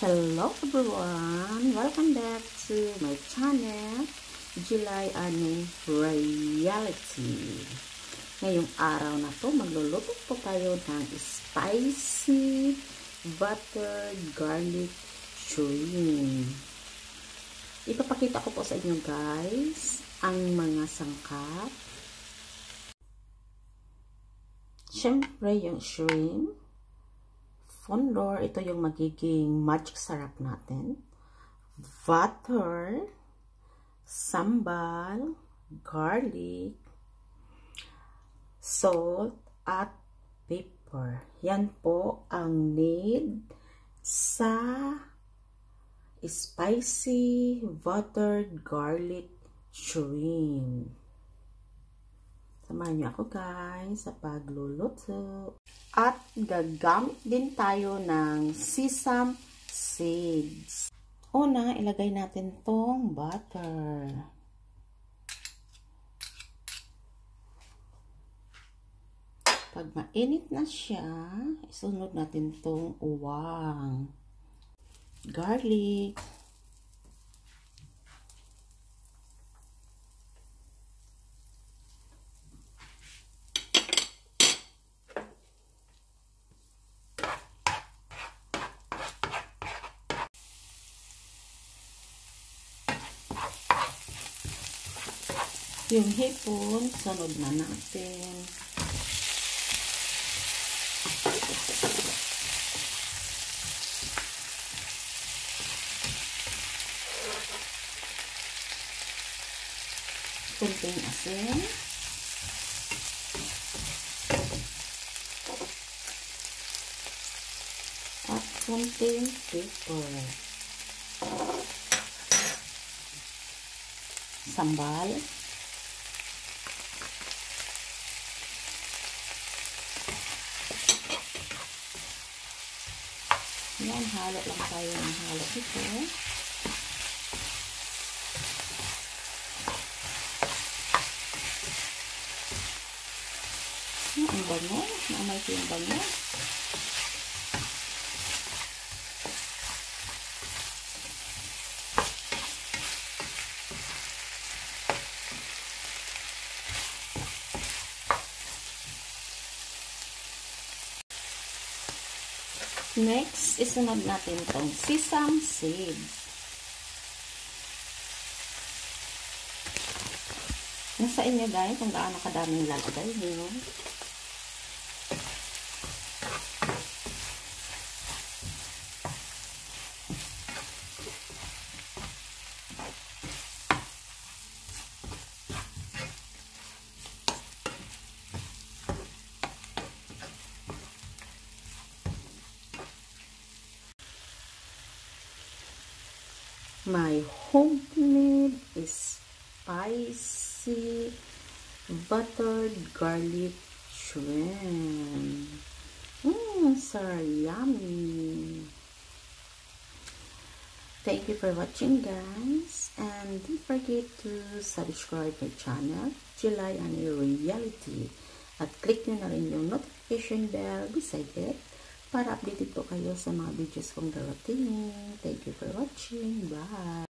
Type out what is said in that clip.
Hello everyone! Welcome back to my channel, July Ani Reality. Ngayong araw na to, magluluto po tayo ng spicy butter garlic shrimp. Ipapakita ko po sa inyo guys ang mga sangkap. Siyempre yung shrimp fondor, ito yung magiging magic sarap natin. Butter, sambal, garlic, salt, at pepper. Yan po ang need sa spicy buttered garlic shrimp. Samahan niyo ako guys sa pagluluto. At gagamit din tayo ng sesame seeds. Una, ilagay natin tong butter. Pag mainit na siya, isunod natin tong uwang. Garlic. Yung hipon, sunod na natin. Kunting asin. At kunting pepper. Sambal. Yan, halo lang tayo ng halo ito. Yan, ang bango. Naamay ko yung bango. Next, isunod natin itong sesame seeds. Nasa inyo guys kung gaano kadaming lalagay nyo. My homemade spicy buttered garlic shrimp. Mmm, so yummy. Thank you for watching guys and don't forget to subscribe my channel July and Reality at click nyo na rin yung notification bell beside it para updated po kayo sa mga videos kong darating. Thank you for watching. Bye!